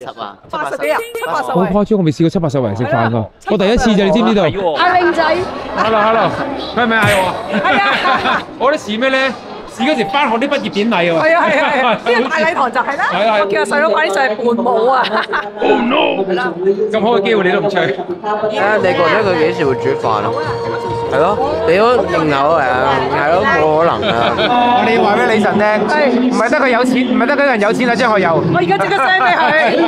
十啊，八十幾啊，七八十好位。誇張，我未試過七八十圍食飯噶，我第一次就，你知唔知道阿永仔，？Hello Hello，佢係咪嗌我啊？係啊，我哋試咩咧？試嗰時翻學啲畢業典禮喎。係啊係啊係啊，呢 個大禮堂就係啦。係啊我叫阿細佬快啲上嚟伴舞啊！哦 no，咁好嘅機會你都唔吹。啊，你覺得佢幾時會煮飯啊？係咯，你都認口誒，係咯，冇可能啊！我哋要話俾李晨聽，唔係得佢有錢，唔係得佢人有錢啊，張學友。我而家即刻 send 俾佢。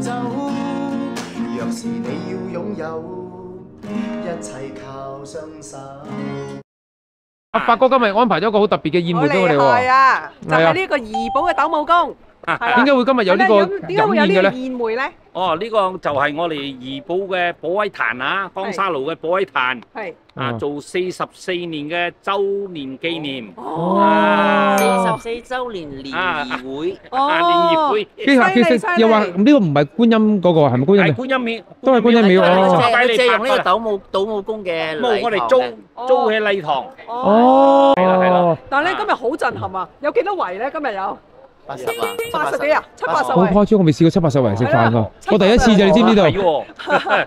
走。若是你要擁有，一切靠雙手。阿發哥今日安排咗一個好特別嘅宴會俾我哋係喎。啊，就係啊係呢个怡宝嘅斗武功。係啦。點解會今日有呢個咁點解會有呢個飲宴嘅咧？宴會咧？哦，呢、個就係我哋怡寶嘅保威壇啊，江沙路嘅保威壇。係。啊，哦。做四十四年嘅周年紀念。哦。啊。四十四周年聯誼會，啊，聯誼會。其實其實又話呢個唔係觀音嗰個係咪觀音？係廟？觀音廟，都係觀音廟哦。借借用呢個斗武斗武功嘅冇，我哋禮堂租嘅租起禮堂。哦，係啦係啦但係咧今日好震撼啊！有幾多圍咧？今日有八十啊，八十幾啊？七八十好圍。誇張，我未試過七八十圍食飯㗎係啊。我第一次咋，你知唔知道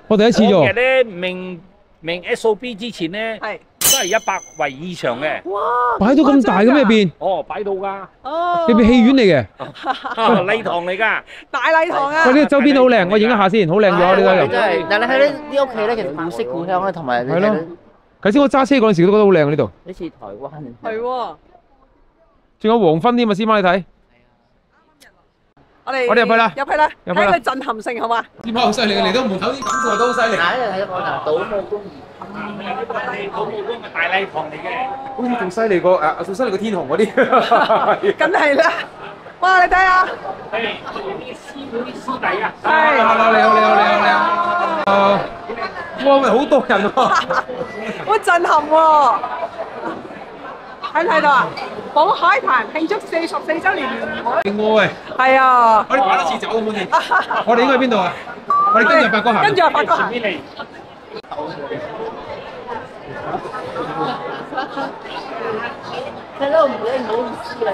我第一次啫喎。嗰日咧明明 SOB 之前咧係。都係一百圍以上嘅。哇！擺到咁大嘅咩入邊？哦，擺到㗎，哦。入邊戲院嚟嘅。啊禮堂嚟㗎。大禮堂啊喂，！呢個周邊好靚，我影一下先，好靚咗呢真度。係，但係喺呢啲屋企咧，其實古色古香咧，同埋你睇到係咯頭先我揸車嗰陣時都覺得好靚呢度，呢似台灣係喎，仲有黃昏添啊！師媽你睇，我哋我哋入去啦入去啦，睇佢震撼性好嘛？師媽好犀利，嚟到門口啲感受都好犀利。嗱，呢度睇到我嗱斗武功呢個係土木工嘅大禮堂嚟嘅。好似仲犀利過誒，仲犀利過天虹嗰啲。梗係啦！哇！你睇下，係啲師妹師弟啊。係 Hello，你好，你好，你好，你好。誒，哇，咪好多人喎。好震撼喎！睇唔睇到啊？寶海壇慶祝四十四周年聯誼會。勁喎喂！係啊！我哋擺多次走好唔好先？我哋應該喺邊度啊？我哋跟住發哥行。跟住阿發哥行。邊嚟？睇到唔你唔好意思啦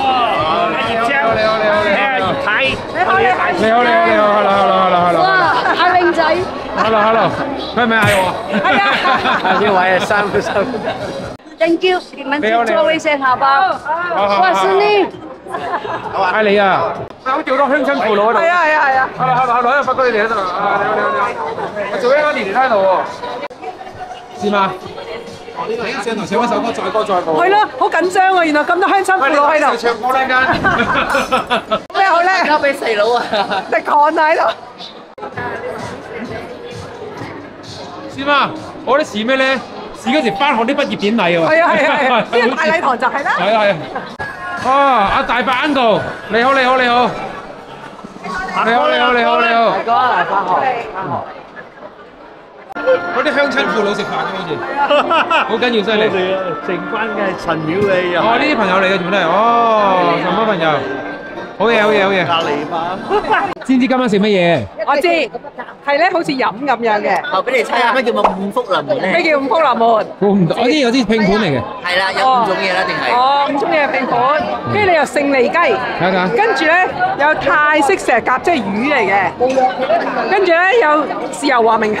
哦，葉超，你好你好你好睇下葉太，你好你好你好，你好，你好，hello，hello，hello，hello。阿永仔，Hello，hello，佢係咪嗌我啊？係啊！呢位係三個三。Thank you，你們你好你好座位先好不好？好好我是你，嗌你啊！好似好多鄉親父老喺度。係啊係啊係啊！Hello，hello，hello，發哥你哋喺度啊！你好，你好，你好。我做一個年年喺度喎。是嗎？上台唱一首歌，載歌載舞。係咯，好緊張啊！原來咁多鄉親父老喺度，唱歌呢間。咩好咧？交俾細佬啊！迪漢喺度。是嗎？我啲試咩咧？試嗰時翻學啲畢業典禮喎。係啊係啊係啊！呢個 大禮堂就係啦。係啊係啊。啊！阿大伯 uncle，你好你好你好。你好你好你好你好。哥嚟翻學。嗰啲鄉親父老食飯嘅好似，好緊要犀利。成班嘅陳曉莉啊，哦，呢啲朋友嚟嘅全部都係，哦，什麼朋友？好嘢好嘢好嘢。隔離班。知唔知今晚食乜嘢？我知，係咧好似飲咁樣嘅。後俾你猜下咩叫五福臨門咩？叫五福臨門？估唔到，我知有啲拼盤嚟嘅。係啦，有五種嘢啦，定係？哦，五種嘢拼盤，跟住你有勝利雞，睇下跟住咧有泰式石甲，即係魚嚟嘅，跟住咧有豉油黃明蝦，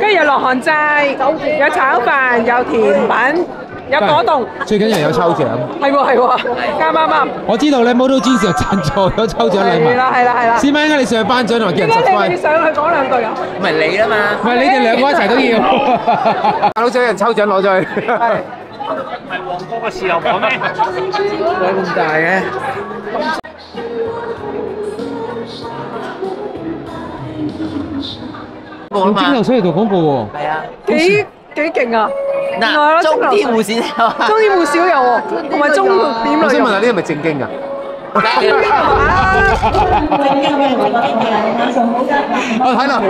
跟住有落汗劑，有炒飯，有甜品，有果凍，最緊要有抽獎。係喎係喎，啱啱啱，我知道咧，Model Jeans 又贊助咗抽獎禮係物。啦係啦係啦。師妹，應該你上去頒獎同埋叫人點解你。上去講兩句啊？唔係你啦嘛？唔係你哋兩個一齊都要。大佬有人抽獎攞咗去。係。唔係旺角嘅豉油婆咩？有咁大嘅？用蒸餾水嚟做廣告喎。係啊。幾幾勁啊！中啲護士 中醫護士都有喎，同埋中點類我想問下，呢個係咪正經㗎？我 睇落去，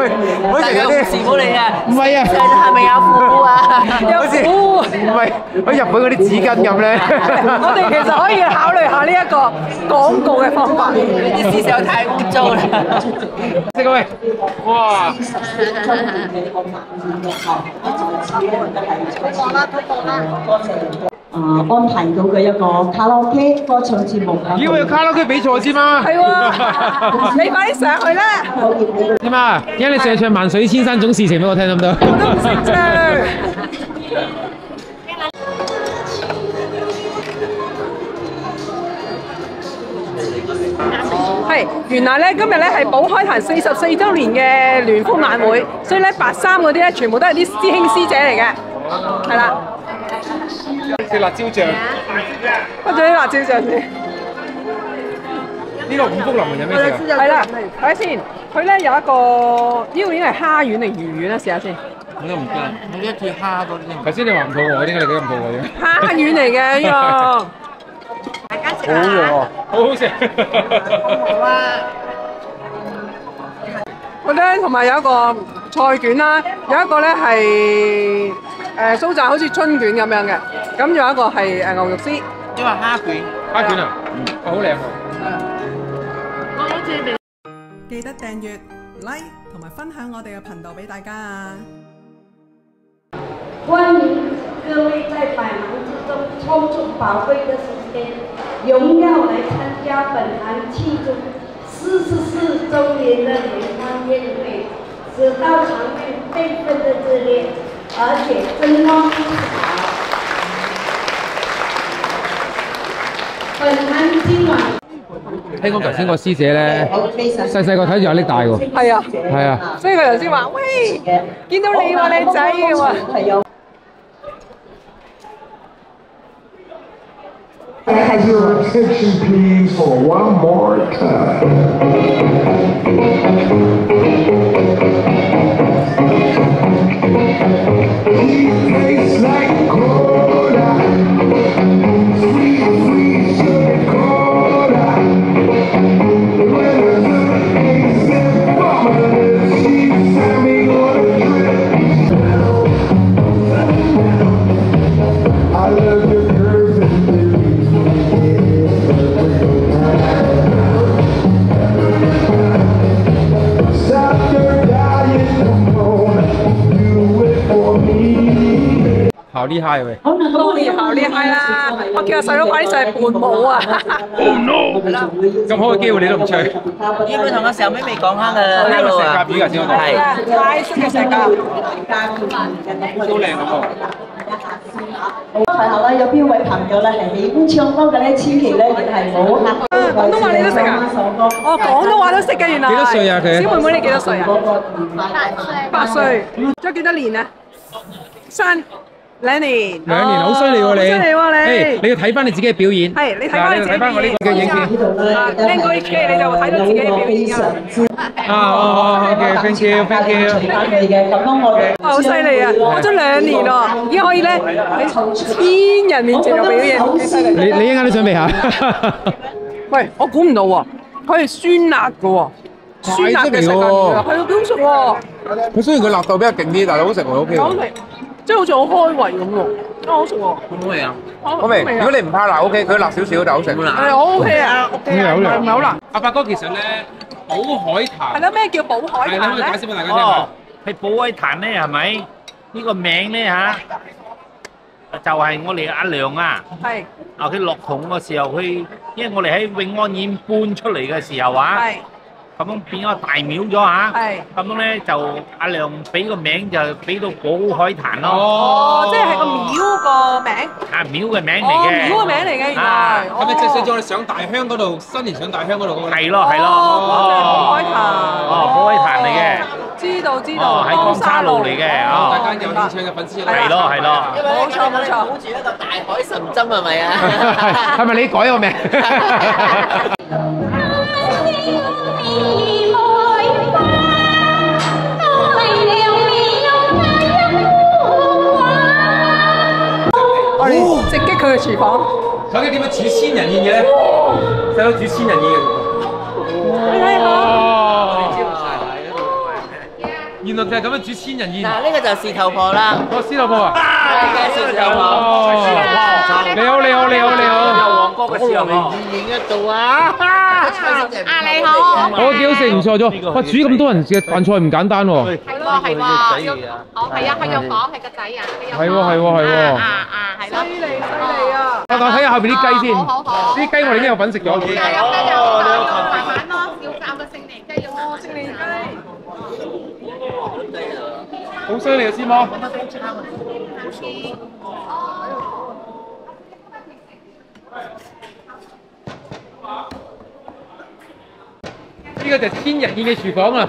好似有啲時估你啊！唔係啊，係咪有褲啊？好似唔係好似日本嗰啲紙巾咁咧。我哋其實可以考慮下呢一個廣告嘅方法。啲思想太污糟啦！食個喂，哇！啊安排到嘅一個卡拉 OK 歌唱節目啊！咦，我有卡拉 OK 比賽先嘛？係喎，你快啲上去啦！點啊？而家你成日唱萬水千山總事情俾我聽得唔得？我都唔識唱。係，原來咧今日咧係寶開壇四十四週年嘅聯歡晚會，所以咧白衫嗰啲咧全部都係啲師兄師姐嚟嘅，係啦，食辣椒醬，屈咗啲辣椒醬先。呢個五福臨門有咩食啊？係啦，睇下先，佢咧有一個呢個應該係蝦丸定魚丸啦？試下先。我都唔知。我一次蝦多啲。頭先你話唔肚餓，點解你幾咁肚餓嘅？蝦丸嚟嘅呢個。好喎，好好食。好啊佢咧同埋有一個菜卷啦，有一個咧係誒酥炸好似春卷咁樣嘅，咁有一個係誒牛肉絲。因為蝦卷，蝦卷啊，嗯，好靚喎！記得訂閱、like 同埋分享我哋嘅頻道俾大家啊！歡迎各位在百忙之中抽出宝贵的时间，荣耀來參加本行慶祝四十四周年的联欢宴会，此道场面备份的热烈，而且争光不少。本行今晚。聽講頭先個師姐咧，細細個睇住有拎大喎。係啊，係啊，所以佢頭先話：喂，見到你喎，靚仔嘅喎。係有 Have your attention, please, for one more time. These tastes like cola, sweet, 厲害喂！好啦，咁我哋當然好厲害啦！我叫我細佬快啲上去伴舞啊！咁好嘅機會你都唔吹，應該同阿小妹未講下嘅呢個 hello 石甲啊！先我講。係泰式嘅石甲，都靚嗰個。台後咧有邊位朋友咧係喜歡唱歌嘅咧，千祈咧亦係冇客氣啊廣東話你都識啊首歌。哦，廣東話都識嘅原來。幾多歲啊佢小妹妹你幾多歲啊？嗰個電話八歲。仲有幾多年啊？三兩年。兩年好犀利喎好犀利你！喎你你。要睇翻你自己嘅表演。係你睇翻我呢個嘅影片。呢度咧，啊聽過 HK 你就睇到自己嘅表演好好好，OK，thank you，thank you。好犀利啊！學咗兩年咯，已經可以咧喺千人面前度表演，幾犀利！你你一陣間都準備下。喂，我估唔到喎，佢係酸辣嘅喎，酸辣嘅石甲魚啊，係啊，幾好食喎，佢雖然佢辣度比較勁啲，但係好食喎，OK 即係好似好開胃咁喎，啊好食喎，好味啊！好味，如果你唔怕辣，OK，佢辣少少就好食。係我 OK 啊，OK 啊，唔係唔係好辣。阿伯哥其實咧，寶海係壇啦，咩叫寶海係啦，可壇咧以解？釋俾大家聽哦下。，係寶威壇咧，係咪？呢個名咧嚇，就係我哋阿娘啊。係啊！佢落桶嘅時候，佢因為我哋喺永安縣搬出嚟嘅時候啊，係咁樣變咗大廟咗嚇，係。咁樣咧就阿亮俾個名就俾到寶海壇咯，哦，即係係個廟個名，啊廟嘅名嚟哦嘅，廟個名嚟嘅原啊來。係咪即係上咗我哋上大鄉嗰度，新年上大鄉嗰度嗰個？係咯係咯，寶海哦壇。寶海壇嚟嘅，知道知道，哦喺江沙路嚟嘅，大哦家有興趣嘅粉絲係咯係咯。冇錯冇錯。好住一個大海神針係咪啊？係咪你改個名？我哋直擊佢嘅廚房。究竟點樣煮千人宴嘅咧？細佬煮千人宴嘅。你睇下，原來就係咁樣煮千人宴。嗱，呢個就係事頭婆啦，哦，司頭婆啊！係嘅事頭婆。哦，你好，你好，你好，你好。旺角嘅時候嚟演一度啊！啊你好，我幾好食，唔錯咗。哇，煮咁多人嘅飯菜唔簡單喎。係喎係喎，要哦係啊，佢要講係個仔啊，係喎，係喎，係喎。啊啊係咯，犀利犀利啊！我睇下後邊啲雞先。好好好啲雞我哋已經有份食咗。有雞有慢慢咯，要教個聖靈雞要哦，聖靈雞，好犀利啊，師母。呢個就係千日宴嘅廚房啊！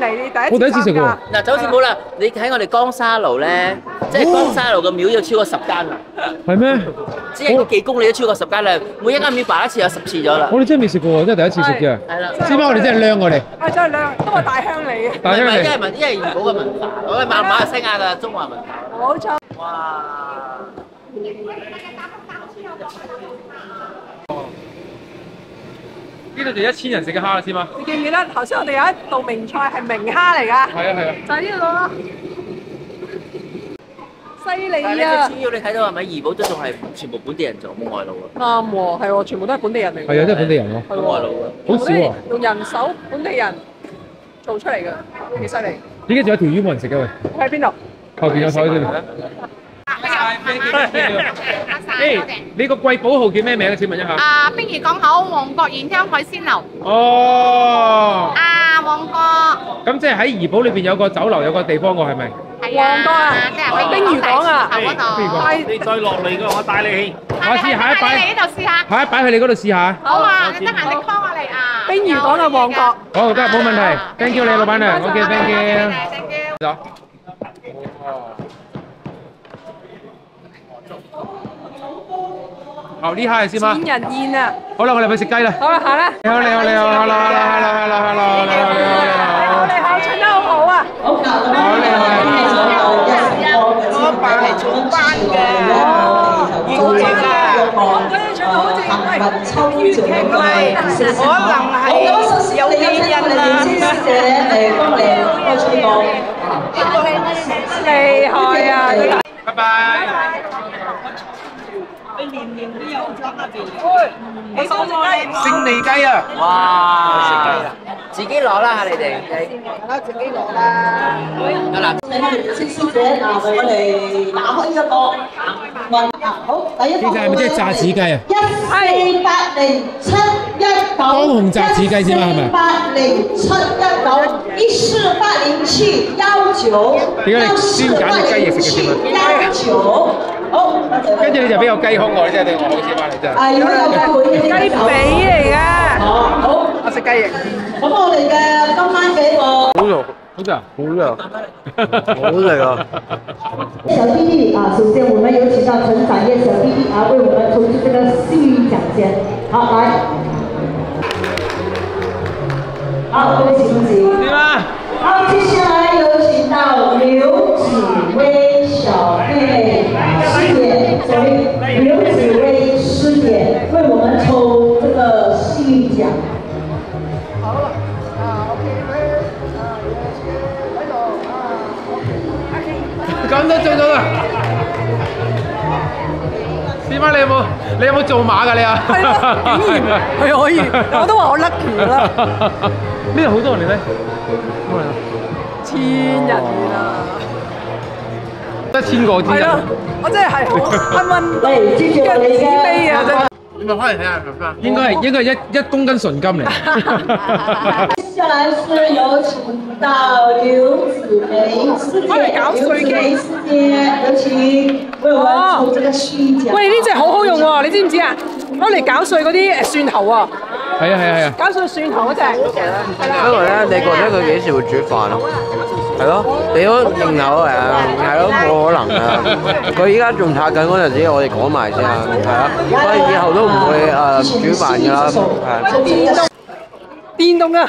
大鄉里你第一我第一次食喎。嗱，就好似冇啦，你睇我哋江沙路咧，即係江沙路嘅廟有超過十間啦，係咩？只係個幾公里都超過十間啦，每一間廟擺一次有十次咗啦。我哋真係未食過，真係第一次食嘅。係啦，師傅，我哋真係靚我哋。啊真係靚，都係大鄉里嘅，因為里。文，因為怡保嘅文化，我哋馬馬來西亞嘅中華文化。冇錯。哇！呢度就一千人食嘅蝦啦，先嘛。你記唔記得頭先我哋有一道名菜係明蝦嚟㗎？係啊係啊。就係呢度咯。犀但係利呢啊！最主要你睇到係咪怡寶都仲係全部本地人做，冇外勞啊，啱喎，係喎，全部都係本地人嚟㗎。係啊，都係本地人咯。冇外勞喎，啊。好少喎。用人手本地人做出嚟嘅，幾犀利。點解仲有條魚冇人食嘅喂？喺邊度？後邊有你個貴寶號叫咩名啊？請問一下。啊，冰魚港口旺角燕香海鮮樓哦，啊，旺角咁即係喺怡保裏邊有個酒樓，有個地方喎，係咪？係，旺角啊即係冰魚港啊頭嗰度。係你再落嚟嘅，我帶你去。下次下一你擺，嚟呢度試下，下一擺去你嗰度試下。好啊，你得閒你 call 我嚟啊。冰魚港嘅旺角。好得，冇問題。Thank you 你老闆娘，OK，thank you。Thank you。走。哦，呢蝦係先嗎千？人宴啊！好啦，我哋去食雞啦。好啦，行啦。你好，你好，你好，hello，hello，hello，hello，hello，你好，你好，你好。你好，唱得好好啊！好教啦，好你好我爸係做班嘅，做班嘅，我覺得唱得好似行文抽粵劇咁啊！可能係有基因啦。師姐嚟幫我哋開吹歌。厲害啊！拜拜。你勝利雞啊！哇！食雞啦，自己攞啦嚇你哋。自己攞啦。得啦。師師姐，嗱，我哋打開一個問啊，好，第一個其實係咪即係炸子雞啊？一四八零七一九，當紅炸子雞先嘛係咪八零七一九，一四八零七幺九，點解你專揀啲雞翼食嘅添啊幺九，好，跟住你就俾個雞胸我，你真係對我好先翻嚟真係。啊，如果有機會嘅雞髀嚟㗎。好，好，我食雞翼。咁我哋嘅今晚嘅一個。好肉，好食啊！好肉，好食啊！小弟弟啊，首先我们有请到陈展业小弟弟啊，为我们抽出这个幸运奖先。好，来。好，恭喜恭喜。點啊？冇做馬㗎你啊？係咯，竟然係可以，我都話我 lucky 啦，呢度好多人嚟咩？千人宴啊！得千個字係咯，我真係係好幸運嚟，接住我哋嘅紫薇啊！真係。你咪翻嚟睇下係咪應該係應該係一一公斤純金嚟。接下来是有请到刘子梅师姐，劉子梅師姐有請為我們抽這個幸運獎。喂，呢只好好用喎，你知唔知啊？攞嚟攪碎嗰啲誒蒜頭啊，係啊係啊係啊！攪碎蒜頭嗰只，係啦。不過咧，你覺得佢幾時會煮飯啊？係咯，你都認頭誒，係咯，冇可能啊！佢依家仲拆緊嗰陣時，我哋講埋先啊，係啊，所以以後都唔會誒煮飯㗎啦，係。電動啊！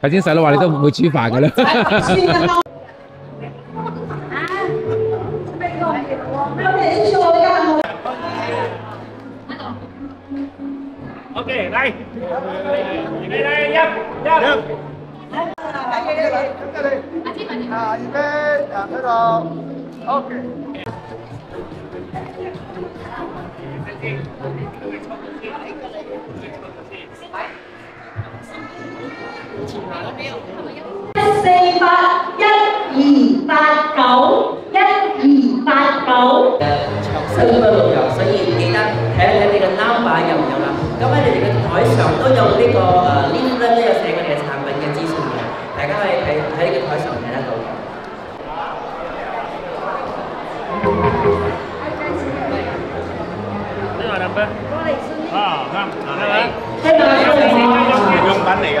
頭先細佬話你都唔會煮飯㗎啦。OK，嚟，嚟嚟入入。啊，預備，啊，喺度，OK。一四八一二八九一二八九。長生不老藥，所以記得睇一睇你個 number 有唔有啦。咁喺你哋嘅台上都有呢、個誒 link 咧，都有寫我哋嘅產品嘅資訊嘅，大家可以睇喺你嘅台上睇得到嘅。呢個 number。啊，啱，係咪？呢個係用品嚟噶。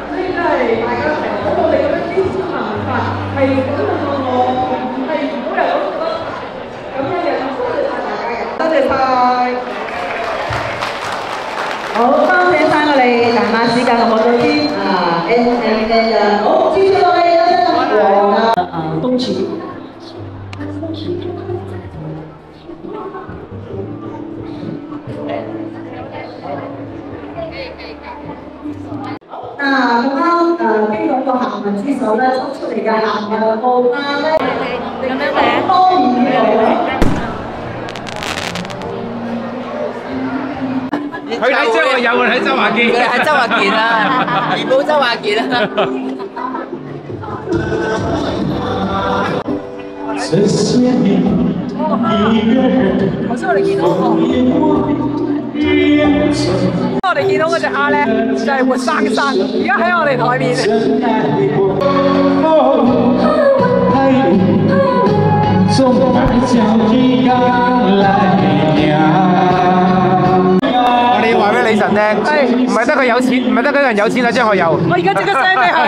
係大家係好努力咁樣支持中華文化，係感動到我係每日都覺得咁樣嘅，多謝晒大家嘅，多謝晒。好，多謝晒我哋大馬市教育學總監啊 N N N 嘅，好，接住落嚟有張黃啊啊東池。嗱，咁啱誒經過個幸運之手咧，抽出嚟嘅幸運號碼咧，咁樣名多二號。佢睇張學友，我睇周華健。佢睇周華健啊，怡寶周華健啊。这些年，一个人頭先我到。我哋見到嗰隻鴨咧就係活生生，而家喺我哋台面。我哋要話俾李晨聽，唔係得佢有錢，唔係得佢人有錢啊！張學友。我而家即刻 send 俾佢。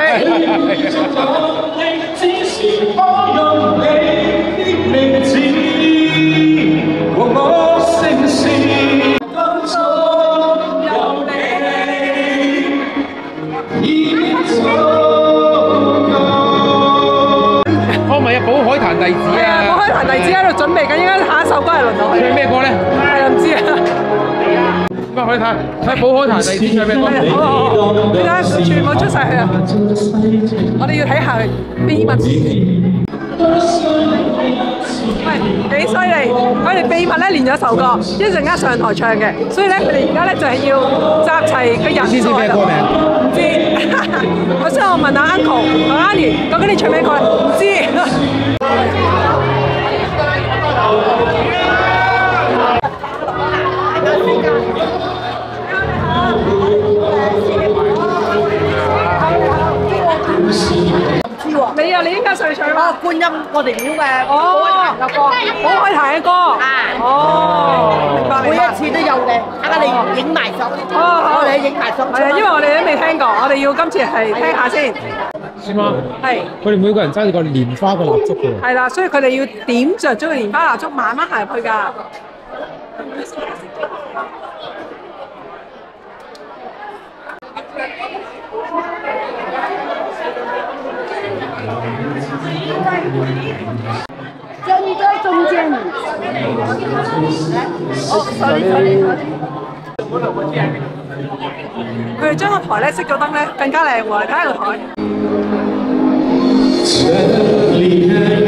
弟子係啊，啊。我開壇弟子喺度準備緊，應該下一首歌係輪到佢。唱咩歌咧？係啊，唔知啊。咁啊，可以睇睇寶海壇弟子唱咩歌？好好好，你睇全部出晒去啊！我哋要睇下佢秘密。喂，幾犀利！佢哋秘密咧練咗首歌，一陣間上台唱嘅，所以咧佢哋而家咧就係要集齊個人知唔知咩歌名？唔知。我先我問下 uncle 同 Annie，究竟你唱咩歌咧？唔知。你啊，你應該上去唱啦。觀音我哋廟嘅哦，有歌，寶海壇嘅歌。哦，明白。每一次都有嘅，睇下你影埋相。哦，好我哋影埋相。係啊，因為我哋都未聽過，我哋要今次係聽下先。是嗎？係佢哋每個人揸住個蓮花個蠟燭嘅喎。係啦，所以佢哋要點着咗個蓮花蠟燭，慢慢行入去㗎。站在中间。哦，sorry sorry。佢哋將個台咧熄咗燈咧，更加靚喎！睇下個台。Terlihat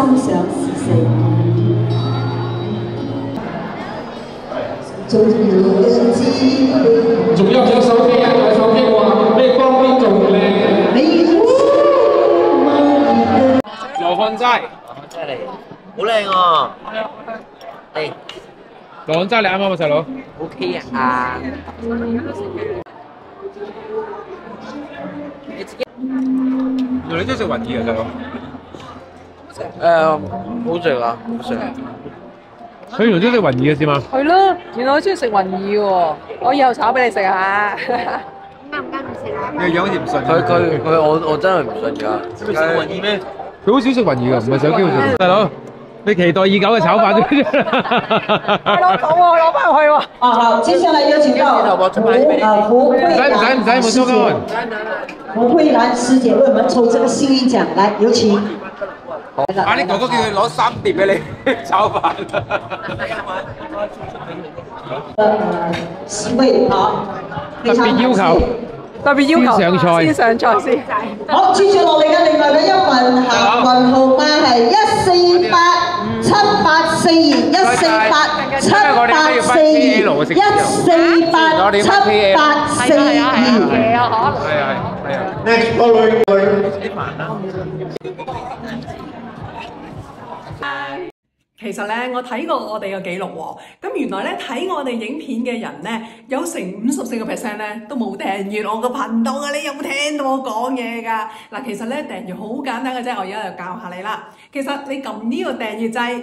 心想事成。仲有機會，仲有手機啊？有手機喎，咩光邊仲靚？羅漢齋，真係好靚喎！嚟羅漢齋你啱啱啊，細佬。，OK 啊！原來你中意食雲耳啊，細佬。誒好食啊，好食。佢原來中意食雲耳嘅是嘛？係咯，原來我中意食雲耳喎，我以後炒俾你食下。啱唔啱唔食啊？你個樣好似唔信。佢佢佢我我真係唔信㗎。佢食雲耳咩？佢好少食雲耳㗎，唔係想機會食。大佬，你期待已久嘅炒飯啫。攞到喎，攞翻去喎。啊好，接下來有請到胡呃胡慧唔使唔使唔蘭使，冇收工。胡慧蘭師姐為我們抽這個幸運獎，來有請。啊！你哥哥叫佢攞三碟俾你炒飯。呃四位好，非常特別要求感謝特別要求先上菜先上菜先。好，接住落嚟嘅另外嘅一份幸運號碼係一四八七八四二一四八七八四二一四八七八四二。係啊，可係啊係啊。Next following 其實咧，我睇過我哋嘅記錄喎，咁原來咧睇我哋影片嘅人咧，有成五十四個 percent 咧都冇訂閱我個頻道啊！你有冇聽到我講嘢㗎？嗱，其實咧訂閱好簡單嘅啫，我而家就教下你啦。其實你撳呢個訂閱掣，